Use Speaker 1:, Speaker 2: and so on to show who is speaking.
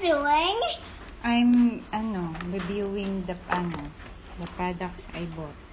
Speaker 1: doing?
Speaker 2: I'm, ano, reviewing the, ano, the products I bought.